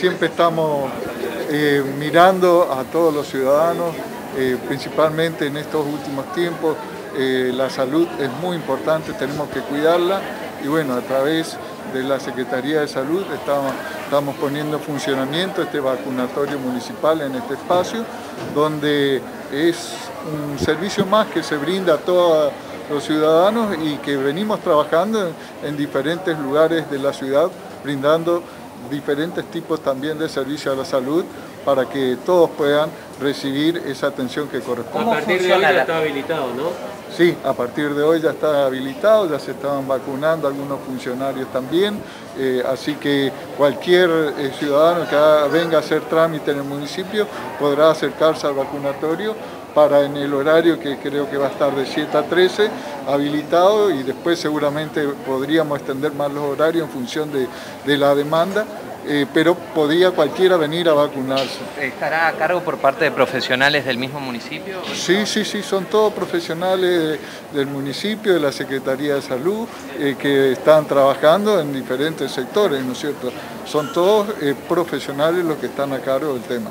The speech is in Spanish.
siempre estamos eh, mirando a todos los ciudadanos, eh, principalmente en estos últimos tiempos. Eh, la salud es muy importante, tenemos que cuidarla y bueno, a través de la Secretaría de Salud estamos, estamos poniendo en funcionamiento este vacunatorio municipal en este espacio, donde es un servicio más que se brinda a todos los ciudadanos y que venimos trabajando en diferentes lugares de la ciudad, brindando diferentes tipos también de servicios a la salud para que todos puedan recibir esa atención que corresponde. A partir de hoy ya está habilitado, ¿no? Sí, a partir de hoy ya está habilitado, ya se estaban vacunando algunos funcionarios también, eh, así que cualquier eh, ciudadano que venga a hacer trámite en el municipio podrá acercarse al vacunatorio para en el horario que creo que va a estar de 7 a 13 habilitado y después seguramente podríamos extender más los horarios en función de, de la demanda eh, pero podía cualquiera venir a vacunarse. ¿Estará a cargo por parte de profesionales del mismo municipio? Sí, sí, sí, son todos profesionales del municipio, de la Secretaría de Salud, eh, que están trabajando en diferentes sectores, ¿no es cierto? Son todos eh, profesionales los que están a cargo del tema.